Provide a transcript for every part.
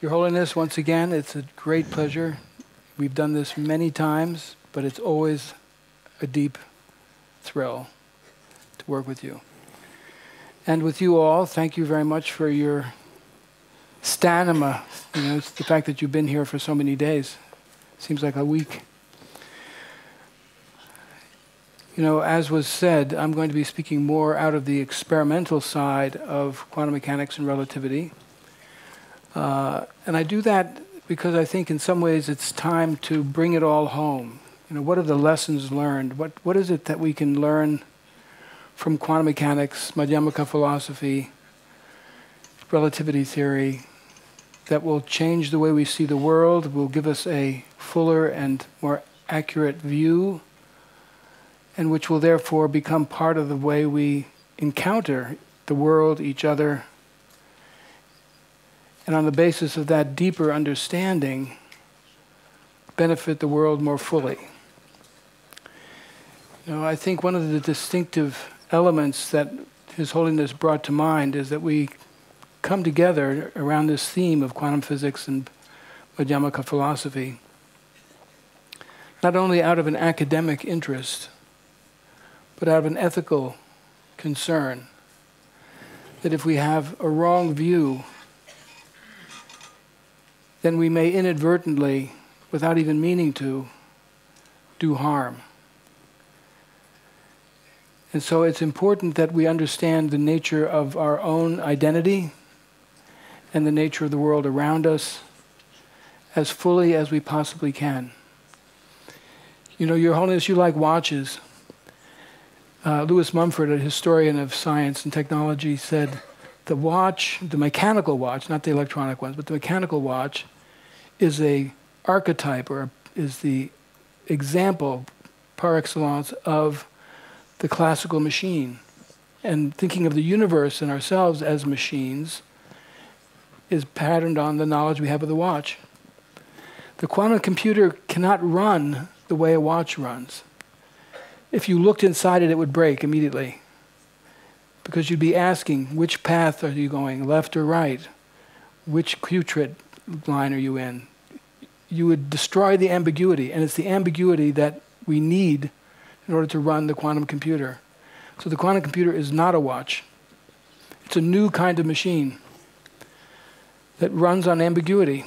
Your Holiness, once again, it's a great pleasure. We've done this many times, but it's always a deep thrill to work with you. And with you all, thank you very much for your stamina. You know, it's the fact that you've been here for so many days. Seems like a week. You know, as was said, I'm going to be speaking more out of the experimental side of quantum mechanics and relativity. Uh, and I do that because I think in some ways it's time to bring it all home. You know, what are the lessons learned? What, what is it that we can learn from quantum mechanics, Madhyamaka philosophy, relativity theory, that will change the way we see the world, will give us a fuller and more accurate view, and which will therefore become part of the way we encounter the world, each other, and on the basis of that deeper understanding, benefit the world more fully. You know, I think one of the distinctive elements that His Holiness brought to mind is that we come together around this theme of quantum physics and Madhyamaka philosophy, not only out of an academic interest, but out of an ethical concern that if we have a wrong view then we may inadvertently, without even meaning to, do harm. And so it's important that we understand the nature of our own identity and the nature of the world around us as fully as we possibly can. You know, Your Holiness, you like watches. Uh, Lewis Mumford, a historian of science and technology, said the watch, the mechanical watch, not the electronic ones, but the mechanical watch is a archetype or is the example par excellence of the classical machine. And thinking of the universe and ourselves as machines is patterned on the knowledge we have of the watch. The quantum computer cannot run the way a watch runs. If you looked inside it, it would break immediately because you'd be asking which path are you going, left or right? Which qubit line are you in? You would destroy the ambiguity, and it's the ambiguity that we need in order to run the quantum computer. So the quantum computer is not a watch. It's a new kind of machine that runs on ambiguity,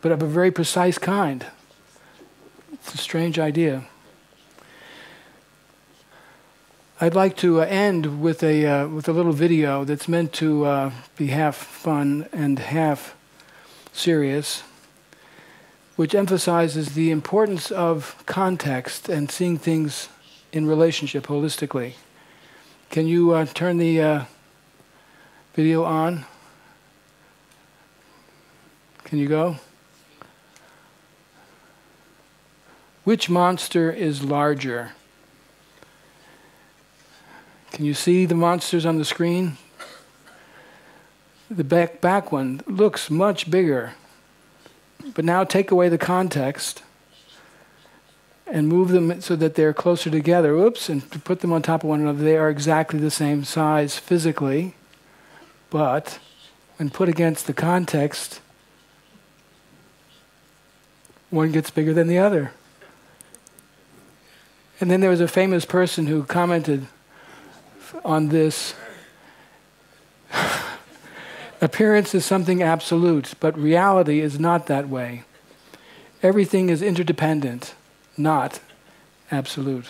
but of a very precise kind. It's a strange idea. I'd like to uh, end with a, uh, with a little video that's meant to uh, be half fun and half serious, which emphasizes the importance of context and seeing things in relationship holistically. Can you uh, turn the uh, video on? Can you go? Which monster is larger? Can you see the monsters on the screen? The back, back one looks much bigger. But now take away the context and move them so that they're closer together. Oops, and put them on top of one another. They are exactly the same size physically, but when put against the context, one gets bigger than the other. And then there was a famous person who commented on this. Appearance is something absolute, but reality is not that way. Everything is interdependent, not absolute.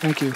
Thank you.